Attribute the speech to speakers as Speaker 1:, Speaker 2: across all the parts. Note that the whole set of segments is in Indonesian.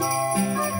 Speaker 1: Música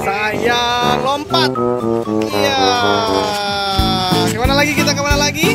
Speaker 1: Saya lompat. Iya. Ke mana lagi kita ke mana lagi?